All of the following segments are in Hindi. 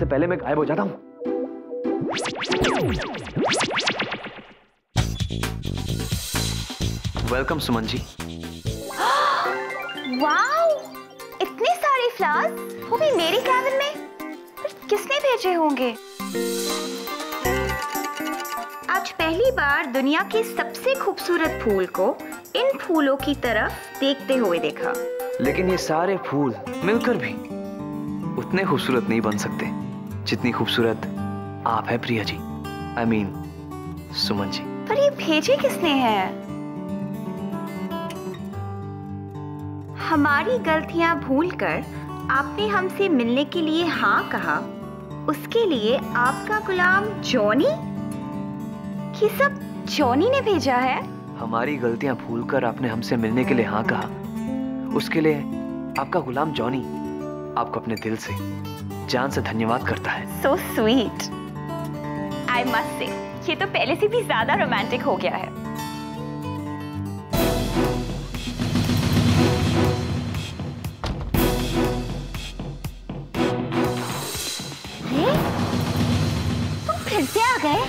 से पहले मैं गायब हो जाता हूँ। वेलकम सुमन जी। वाओ इतने सारे फ्लावर्स वो भी मेरी कैबिन में? किसने भेजे होंगे? आज पहली बार दुनिया के सबसे खूबसूरत फूल को इन फूलों की तरफ़ देखते हुए देखा। लेकिन ये सारे फूल मिलकर भी उतने खूबसूरत नहीं बन सकते। जितनी खूबसूरत आप है Priya ji I I mean mean, Suman ji. पर ये भेजे किसने हैं? हमारी गलतियाँ भूलकर आपने हमसे मिलने के लिए हाँ कहा। उसके लिए आपका गुलाम जॉनी? ये सब जॉनी ने भेजा है? हमारी गलतियाँ भूलकर आपने हमसे मिलने के लिए हाँ कहा। उसके लिए आपका गुलाम जॉनी आपको अपने दिल से जान से धन्यवाद करता है। So sweet I must say ये तो पहले से भी ज़्यादा रोमांटिक हो गया है। अरे, तुम फिर से आ गए?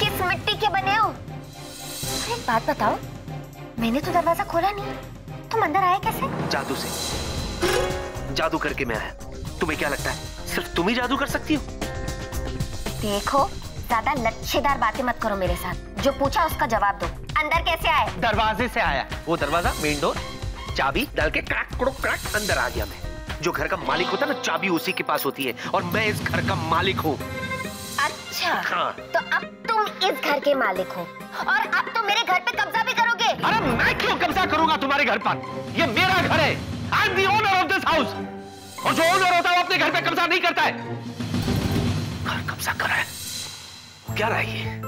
किस मिट्टी के बने हो? एक बात बताओ। मैंने तो दरवाज़ा खोला नहीं। तुम अंदर आए कैसे? जादू से। जादू करके मैं आया। तुम्हें क्या लगता है? सिर्फ़ तुम ही जादू कर सकती हो? देखो ज़्यादा लच्छेदार बातें मत करो मेरे साथ। जो पूछा उसका जवाब दो। अंदर कैसे आए? दरवाजे से आया। वो दरवाज़ा मेन डोर चाबी डाल के क्रैक कड़ो क्रैक अंदर आ गया मैं। जो घर का मालिक होता है ना चाबी उसी के पास होती है। और मैं इस घर का मालिक हूँ। अच्छा हाँ। तो अब तुम इस घर के मालिक हो। और अब तुम मेरे घर पे कब्जा भी करोगे। अरे मैं क्यों कब्जा करूँगा तुम्हारे घर पर? ये मेरा घर है। I am the owner of this house और जो ओनर होता है वो अपने घर पे कब्जा नहीं करता है। घर कब्जा करा है? वो क्या रहा है? ये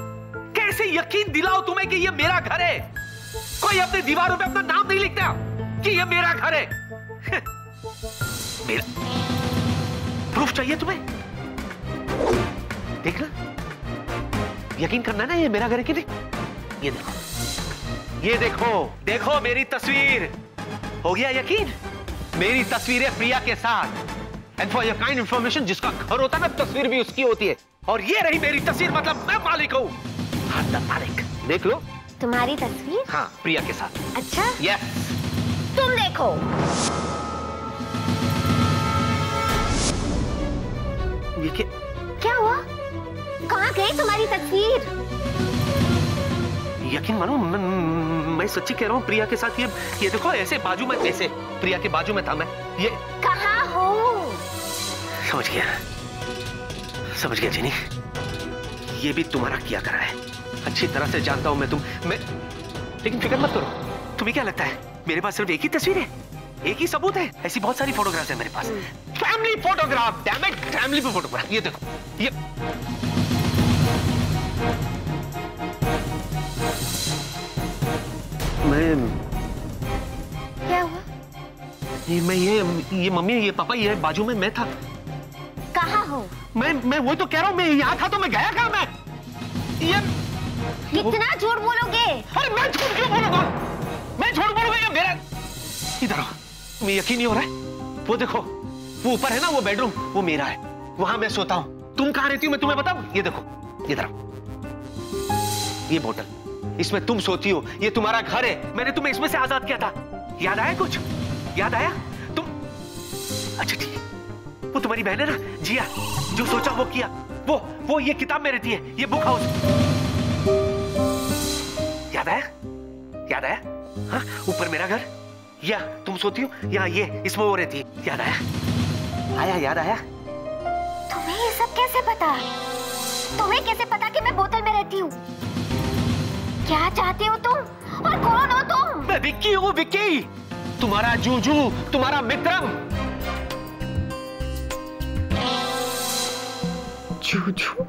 कैसे यकीन दिलाओ तुम्हें कि ये मेरा घर है? कोई अपने दीवारों पे अपना नाम नहीं लिखता कि ये मेरा घर है? मेरा प्रूफ चाहिए तुम्हें? देखना। यकीन करना ना ये मेरा घर है कि नहीं? ये देखो। ये देखो देखो मेरी तस्वीर। हो गया यकीन? मेरी तस्वीर है प्रिया के साथ। And for your kind information जिसका घर होता है ना तस्वीर भी उसकी होती है। और ये रही मेरी तस्वीर मतलब मैं मालिक हूँ। मालिक। देख लो। तुम्हारी तस्वीर? हाँ प्रिया के साथ। अच्छा? यस तुम देखो। ये क्या क्या हुआ? कहाँ गई तुम्हारी तस्वीर? यकीन मानो मैं, मैं सच्ची कह रहा हूँ प्रिया के साथ ये ये देखो ऐसे बाजू में ऐसे प्रिया के बाजू में था मैं ये। कहाँ हो? समझ गया समझ गया जिनी। ये भी तुम्हारा किया करा है अच्छी तरह से जानता हूँ मैं तुम मैं लेकिन फ़िक्र मत करो तुम्हें क्या लगता है मेरे पास सिर्फ़ एक ही तस्वीर है? एक ही सबूत है? ऐसी बहुत सारी फोटोग्राफ्स है मेरे पास। Family photograph damn it family photograph ये देखो ये। मैं क्या हुआ? ये मैं ये ये मम्मी ये पापा ये बाजू में मैं था। कहाँ हो? मैं मैं वही तो कह रहा हूँ मैं यहाँ था तो मैं गया कहाँ मैं? ये कितना झूठ बोलोगे? अरे मैं झूठ क्यों बोलूँगा? मैं झूठ बोलूँगा ये मेरा इधर आओ तुम्हें यकीन नहीं हो रहा है। वो देखो वो ऊपर है ना वो बेडरूम वो मेरा है। वहाँ मैं सोता हूँ। तुम कहाँ रहती हो मैं तुम्हें बताऊँ? ये देखो इधर ये बोतल इसमें तुम सोती हो। ये तुम्हारा घर है। मैंने तुम्हें इसमें से आज़ाद किया था। याद आया कुछ? याद आया? तुम अच्छा ठीक वो तुम्हारी बहन है ना? जिया, जो सोचा वो किया। वो वो ये किताब में रहती है ये बुक हाउस। याद आया? याद आया? हाँ ऊपर मेरा घर। या, तुम सोती हो? या, ये, इसमें वो रहती है। याद आया? आया, याद आया? तुम्हें ये सब कैसे पता? तुम्हें कैसे पता कि मैं बोतल में रहती हूँ? क्या चाहते हो तुम? और कौन हो तुम? मैं विक्की हूँ विक्की। तुम्हारा जूजू तुम्हारा मित्रम। जूजू?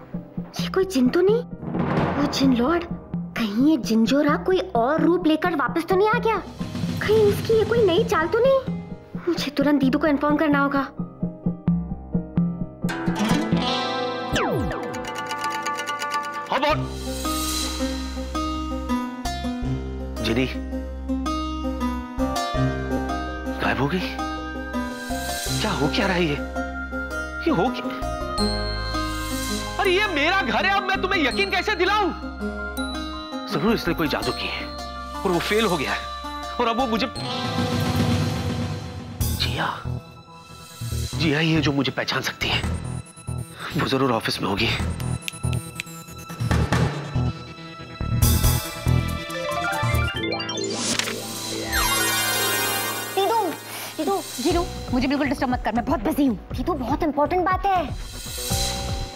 ये कोई जिन तो नहीं? वो जिन लॉर्ड? कहीं ये जिंजोरा कोई और रूप लेकर वापस तो नहीं आ गया? कहीं इसकी ये कोई नई चाल तो नहीं? मुझे तुरंत दीदू को इन्फॉर्म करना होगा। जिनी गायब हो गई? क्या हो क्या रहा है ये? ये हो क्या? अरे ये मेरा घर है, अब मैं तुम्हें यकीन कैसे दिलाऊं? ज़रूर इसने कोई जादू की है, और वो फेल हो गया है, और अब वो मुझे जिया। जिया ही है जो मुझे पहचान सकती है, वो ज़रूर ऑफ़िस में होगी। दीदू जीनू मुझे बिल्कुल डिस्टर्ब मत कर मैं बहुत बिज़ी हूँ। दीदू बहुत इंपॉर्टेंट बात है।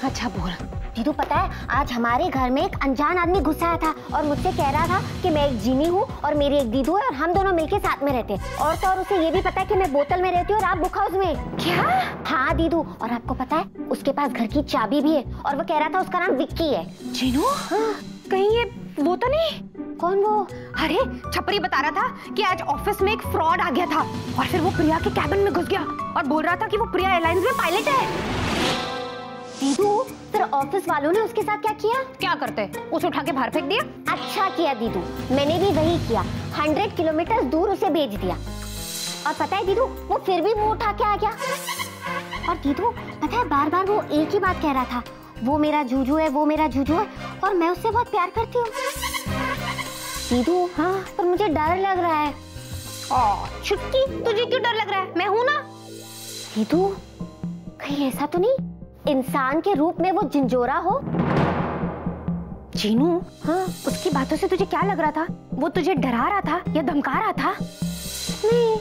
अच्छा बोल। दीदू पता है आज हमारे घर में एक अनजान आदमी घुस आया था और मुझसे कह रहा था कि मैं एक जीनी हूँ और मेरी एक दीदू है और हम दोनों मिलके साथ में रहते हैं। और तो और उसे ये भी पता है कि मैं बोतल में रहती हूँ और आप बुक हाउस में क्या? हाँ दीदू। और आपको पता है उसके पास घर की चाबी भी है और वो कह रहा था उसका नाम विक्की है। जीनू? हाँ, कहीं ये वो तो नहीं। कौन वो? अरे छपरी बता रहा था कि आज ऑफ़िस में एक फ्रॉड आ गया था और फिर वो प्रिया के कैबिन में घुस गया और बोल रहा था कि वो प्रिया एयरलाइंस में पायलट है। दीदू फिर ऑफ़िस वालों ने उसके साथ क्या किया? क्या करते? उसे उठा के बाहर फेंक दिया? अच्छा किया दीदू मैंने भी वही किया। हंड्रेड किलोमीटर दूर उसे भेज दिया। और पता है दीदू वो फिर भी मुँह उठा के आ गया। और दीदू पता है बार बार वो एक ही बात कह रहा था वो मेरा जूजू है वो मेरा जूजू है और मैं उससे बहुत प्यार करती हूँ। दीदू हाँ पर मुझे डर लग रहा है। ओ छुटकी तुझे क्यों डर लग रहा है? मैं हूँ ना। दीदू कहीं ऐसा तो नहीं? इंसान के रूप में वो जिंजोरा हो। जीनू हाँ उसकी बातों से तुझे क्या लग रहा था? वो तुझे डरा रहा था या धमका रहा था? नहीं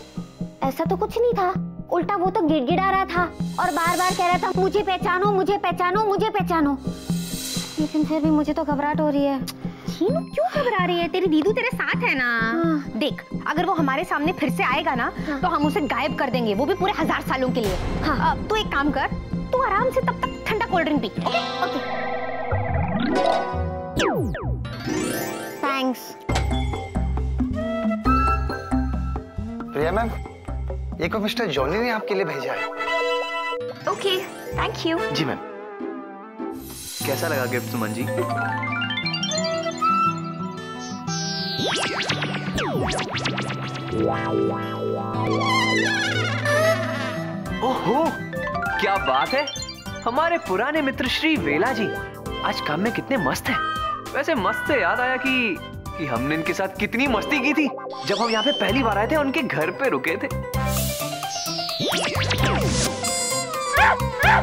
ऐसा तो कुछ नहीं था। उल्टा वो तो गिड़गिड़ा रहा था और बार बार कह रहा था मुझे पहचानो मुझे पहचानो मुझे पहचानो। लेकिन फिर भी मुझे तो घबराहट हो रही है। क्यों घबरा रही है? तेरी दीदू तेरे साथ है ना? हाँ। देख अगर वो हमारे सामने फिर से आएगा ना हाँ। तो हम उसे गायब कर देंगे वो भी पूरे हज़ार सालों के लिए। हाँ। हाँ तू एक काम कर तू आराम से तब तक ठंडा cold drink P. Okay. Okay thanks Priya ma'am? ये को मिस्टर जॉनी ने आपके लिए भेजा है। ओके थैंक यू जी मैम। कैसा लगा गिफ्ट सुमन जी? ओहो क्या बात है। हमारे पुराने मित्र श्री वेला जी आज काम में कितने मस्त हैं। वैसे मस्त से याद आया कि कि हमने इनके साथ कितनी मस्ती की थी। जब हम यहाँ पे पहली बार आए थे उनके घर पे रुके थे।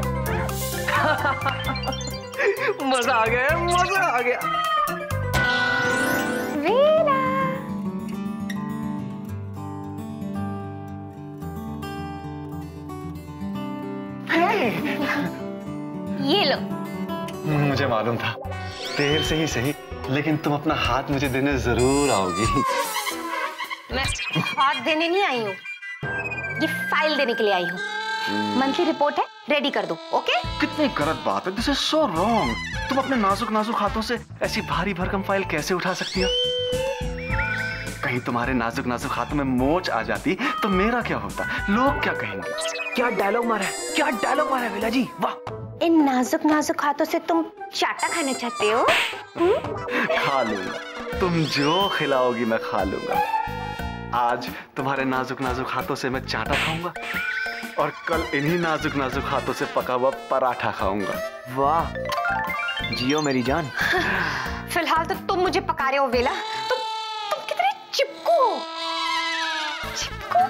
मज़ा आ गया मज़ा आ गया। ये लो। मुझे मालूम था। देर से ही सही लेकिन तुम अपना हाथ मुझे देने ज़रूर आओगी। मैं हाथ देने नहीं आई हूँ। ये फ़ाइल देने के लिए आई हूँ। मंथली रिपोर्ट है? रेडी कर दो ओके कितनी गलत बात है दिस इज़ सो रॉन्ग तुम अपने नाजुक नाजुक हाथों से ऐसी भारी भरकम फ़ाइल कैसे उठा सकती हो? कहीं तुम्हारे नाजुक नाजुक हाथों में मोच आ जाती तो मेरा क्या होता? लोग क्या कहेंगे? क्या डायलॉग मारा है? क्या डायलॉग मारा है वेला जी? वाह! इन नाजुक नाजुक हाथों से तुम चाटा खाना चाहते हो? खा लूँगा। तुम जो खिलाओगी मैं खा लूँगा। आज तुम्हारे नाजुक नाजुक हाथों से मैं चाटा खाऊँगा। और कल इन्हीं नाजुक नाजुक हाथों से पका हुआ पराठा खाऊँगा। वाह। जियो मेरी जान। फ़िलहाल तो तुम मुझे पका रहे हो वेला। तुम तुम कितने चिपकू। चिपकू?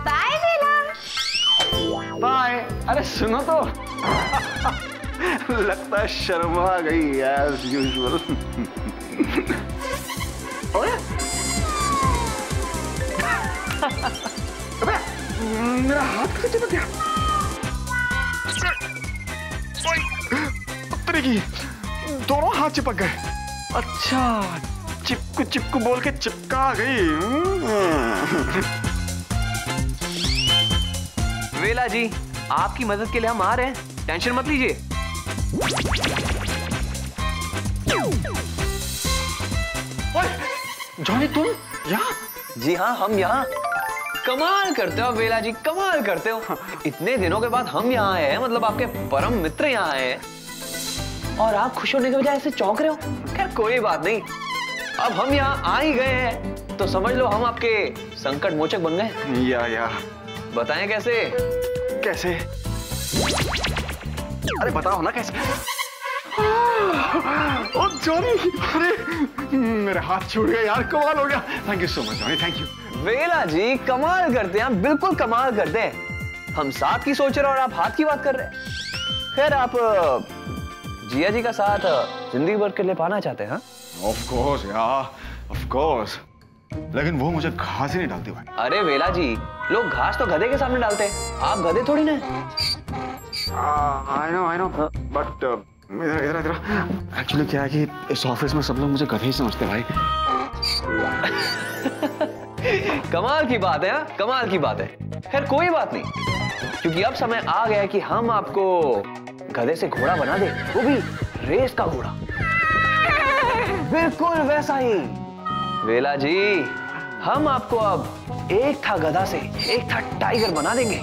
बाय वेला। बाय। अरे सुनो तो। लगता है शर्मा गई एज यूजुअल मेरा हाथ कैसे चिपक गया तेरे की दोनों हाथ चिपक गए। अच्छा चिपकू चिपकू बोल के चिपका गई। हम्म। वेला जी आपकी मदद के लिए हम आ रहे हैं। टेंशन मत लीजिए। ओए जॉनी तुम यहाँ? जी हाँ हम यहाँ। कमाल करते हो वेला जी कमाल करते हो। इतने दिनों के बाद हम यहाँ आए हैं मतलब आपके परम मित्र यहाँ आए हैं। और आप खुश होने के बजाय ऐसे चौंक रहे हो? खैर कोई बात नहीं। अब हम यहाँ आ ही गए हैं। तो समझ लो हम आपके संकट मोचक बन गए या या। बताएँ कैसे? कैसे? अरे बताओ ना कैसे? ओ जॉनी अरे मेरे हाथ छूट गए यार कमाल हो गया। Thank you so much Johnny thank you Vela ji कमाल करते हैं बिल्कुल कमाल करते हैं। हम साथ की सोच रहे और आप हाथ की बात कर रहे हैं। खैर आप जिया जी का साथ ज़िंदगी भर के लिए पाना चाहते हैं हाँ? ऑफ़ कोर्स यार ऑफ़ कोर्स लेकिन वो मुझे घास ही नहीं डालती भाई। अरे वेला जी लोग घास तो गधे के सामने डालते हैं। आप गधे थोड़ी ना I know I know but actually क्या है कि इस ऑफ़िस में सब लोग मुझे गधे समझते भाई। कमाल की बात है हाँ? कमाल की बात है। खैर, कोई बात नहीं। क्योंकि अब समय आ गया है कि हम आपको गधे से घोड़ा बना दे। वो भी रेस का घोड़ा। बिल्कुल वैसा ही। वेला जी, हम आपको अब एक था गधा से, एक था टाइगर बना देंगे।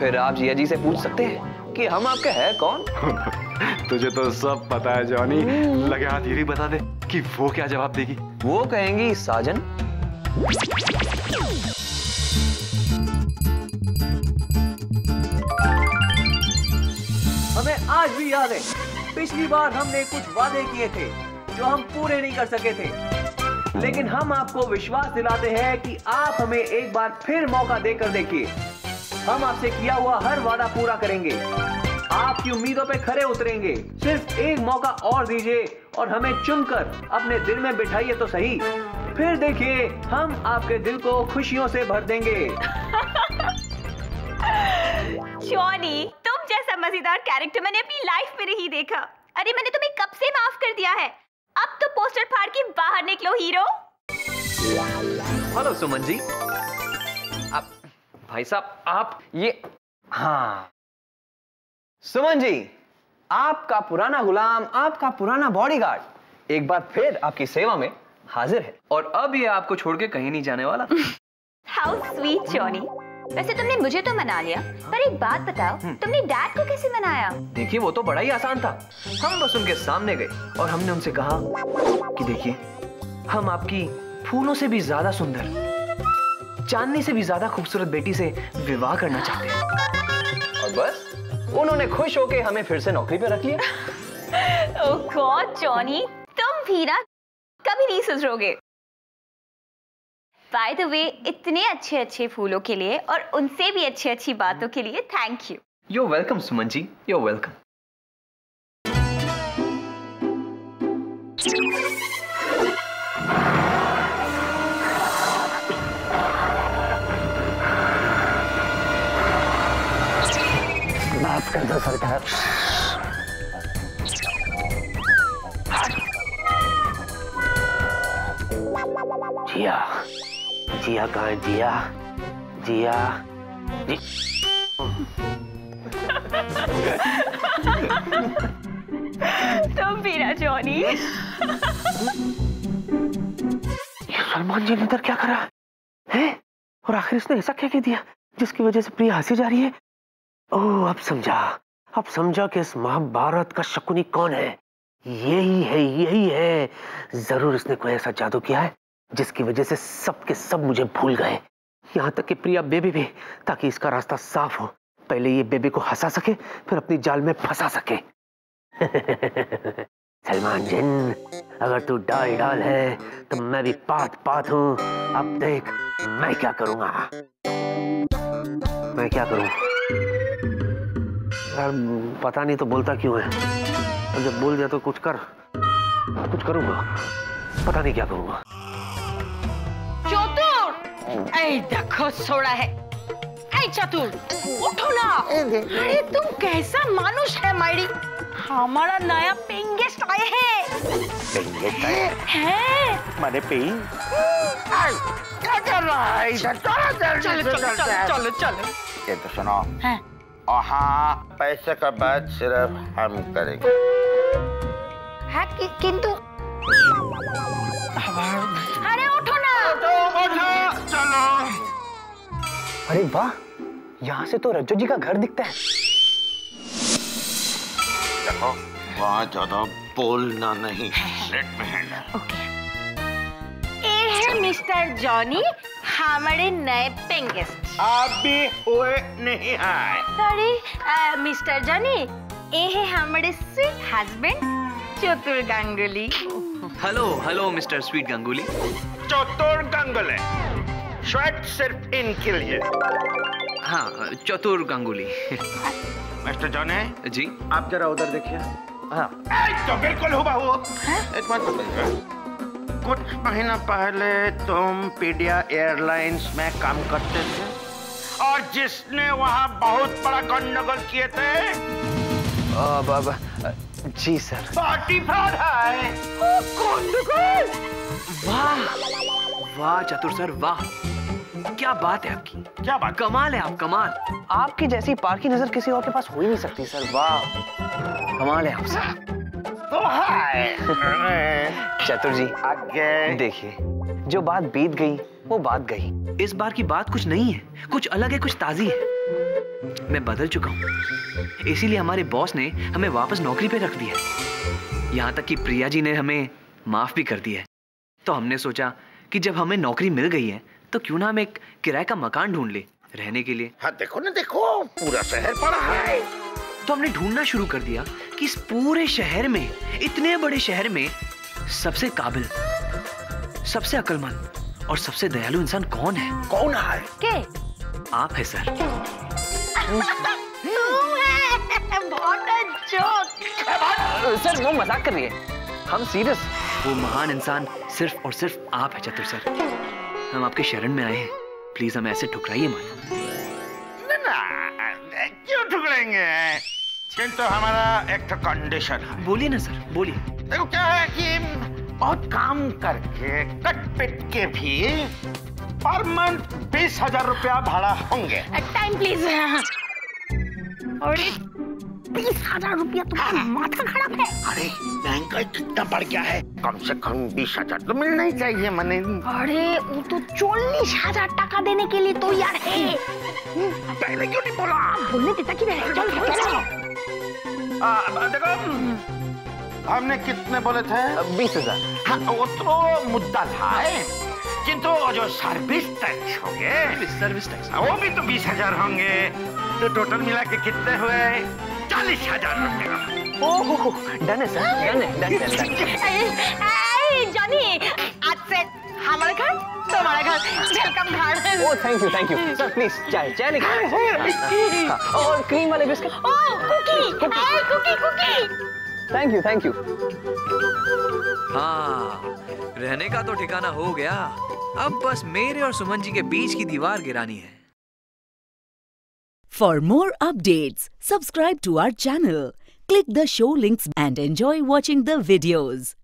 फिर आप जिया जी से पूछ सकते हैं कि हम आपके हैं कौन? तुझे तो सब पता है जॉनी। लगे हाथ ये भी बता दे कि वो क्या जवाब देगी। वो कहेंगी साजन। हमें आज भी याद है पिछली बार हमने कुछ वादे किए थे जो हम पूरे नहीं कर सके थे। लेकिन हम आपको विश्वास दिलाते हैं कि आप हमें एक बार फिर मौका देकर देखिए। हम आपसे किया हुआ हर वादा पूरा करेंगे। आपकी उम्मीदों पे खरे उतरेंगे। सिर्फ़ एक मौका और दीजिए और हमें चुनकर अपने दिल में बिठाइए तो सही। फिर देखिए हम आपके दिल को खुशियों से भर देंगे। जॉनी तुम जैसा मज़ेदार कैरेक्टर मैंने अपनी लाइफ में नहीं देखा। अरे मैंने तुम्हें कब से माफ़ कर दिया है? अब तो पोस्टर फाड़ के बाहर निकलो हीरो। हेलो सुमन जी। आप भाई साहब आप ये हाँ। सुमन जी आपका पुराना गुलाम आपका पुराना बॉडीगार्ड एक बार फिर आपकी सेवा में हाजिर है। और अब ये आपको छोड़ के कहीं नहीं जाने वाला। हाउ स्वीट जॉनी वैसे तुमने मुझे तो मना लिया पर एक बात बताओ तुमने डैड को कैसे मनाया? देखिए वो तो बड़ा ही आसान था। हम बस उनके सामने गए और हमने उनसे कहा कि देखिए हम आपकी फूलों से भी ज़्यादा सुंदर चांदनी से भी ज़्यादा खूबसूरत बेटी से विवाह करना चाहते हैं। और बस? उन्होंने खुश होके हमें फिर से नौकरी पे रख लिया। ओह गॉड जॉनी तुम भी ना कभी नहीं सुधरोगे। बाय द वे इतने अच्छे अच्छे फूलों के लिए और उनसे भी अच्छी अच्छी बातों के लिए thank you you're welcome Suman ji you're welcome माफ़ कर दो सरकार जिया जिया कहाँ है जिया जिया जी... तुम भी ना जॉनी। ये सलमान जी ने इधर क्या करा? है? और आखिर इसने ऐसा क्या कह दिया जिसकी वजह से प्रिया हँसी जा रही है? ओह, अब समझा। अब समझा कि इस महाभारत का शकुनी कौन है? यही है यही है। ज़रूर इसने कोई ऐसा जादू किया है, जिसकी वजह से सब के सब मुझे भूल गए। यहाँ तक कि प्रिया बेबी भी, ताकि इसका रास्ता साफ़ हो। पहले ये बेबी को हंसा सके, फिर अपनी जाल में फंसा सके। सलमान जिन, अगर तू डाल डाल है तो मैं भी पात पात हूँ। अब देख, मैं क्या करूँगा? मैं क्या करूँ? यार पता नहीं तो बोलता क्यों है? और जब बोल दिया तो कुछ कर। कुछ करूँगा। पता नहीं क्या करूँगा। चतुर! ऐ देखो सोड़ा है। ऐ चतुर उठो ना। अरे तुम कैसा मानुष है मायरी? हमारा नया पेइंग गेस्ट आए हैं हैं? माने पे क्या कर रहा है? इधर चलो चलो हैं। चलो चलो चलो। ये तो सुनो। हैं? और हाँ पैसे का बात सिर्फ़ हम करेंगे। है कि, किंतु अरे उठो ना। उठो उठो चलो। अरे वाह यहाँ से तो रज्जो जी का घर दिखता है। देखो वहाँ ज़्यादा बोलना नहीं। लेट में हैंडल ओके ये है मिस्टर जॉनी हमारे नए पेंगेस्ट अभी हुए नहीं आए। सॉरी मिस्टर जॉनी ये है हमारे sweet husband Chatur Ganguly. Hello hello mister sweet Ganguly Chatur Ganguly sweet सिर्फ़ इनके लिए। हाँ चतुर गंगुली। मिस्टर जॉने जी। आप जरा उधर देखिए। हाँ। तो बिल्कुल हुआ वो एक बात बताइए। कुछ महीना पहले तुम पीडिया एयरलाइंस में काम करते थे और जिसने वहाँ बहुत बड़ा गंडगोल किए थे? अब अब जी सर। पार्टी फ्रॉड है। वाह वाह चतुर सर वाह। क्या बात है आपकी। क्या बात? कमाल है आप कमाल। आपकी जैसी पार की नज़र किसी और के पास हो ही नहीं सकती सर। वाह। कमाल है आप सर। चतुर जी आगे। देखिए जो बात बीत गई वो बात गई। इस बार की बात कुछ नहीं है कुछ अलग है कुछ ताजी है। मैं बदल चुका हूँ। इसीलिए हमारे बॉस ने हमें वापस नौकरी पे रख दिया यहाँ तक कि प्रिया जी ने हमें माफ़ भी कर दिया है। तो हमने सोचा कि जब हमें नौकरी मिल गई है तो क्यों ना हम एक किराए का मकान ढूंढ ले रहने के लिए। हाँ देखो ना देखो पूरा शहर पड़ा है। तो हमने ढूंढना शुरू कर दिया कि इस पूरे शहर में इतने बड़े शहर में सबसे काबिल सबसे अक्लमंद और सबसे दयालु इंसान कौन है? कौन है? के? आप है सर। तुम है? बहुत जोक। सर वो मज़ाक कर रही है हम सीरियस। वो महान इंसान सिर्फ़ और सिर्फ़ आप है चतुर सर। हम आपके शरण में आए हैं। प्लीज़ हमें ऐसे ठुकराइए मत। ना ना क्यों ठुकरेंगे किंतु हमारा एक तो कंडीशन है। बोलिए ना सर बोलिए। देखो क्या है कि बहुत काम करके कट पिट के भी पर मंथ बीस हज़ार रुपया भाड़ा होंगे। टाइम प्लीज़ अरे बीस हज़ार रुपया तुम्हारा माथा खराब है। अरे महँगाई कितना बढ़ गया है। कम से कम बीस हज़ार तो मिलना ही चाहिए मने। अरे वो तो चौलीस हज़ार टाका देने के लिए तो यार है। पहले क्यों नहीं बोला? बोलने देता कि चल। देखो हमने कितने बोले थे? बीस हज़ार। हाँ वो तो मुद्दा था किंतु जो सर्विस टैक्स होंगे सर्विस टैक्स वो भी तो बीस हज़ार होंगे। तो टोटल मिला के कितने हुए? चालीस हज़ार रुपये ओह डन है सर डन है डन है डन जॉनी हमारे घर? तुम्हारा घर। वेलकम घर। ओह thank you thank you sir please चाय चाय लेके हाँ, और क्रीम वाले biscuit oh cookie cookie cookie thank you thank you हाँ रहने का तो ठिकाना हो गया। अब बस मेरे और सुमन जी के बीच की दीवार गिरानी है। For more updates, subscribe to our channel click the show links and enjoy watching the videos.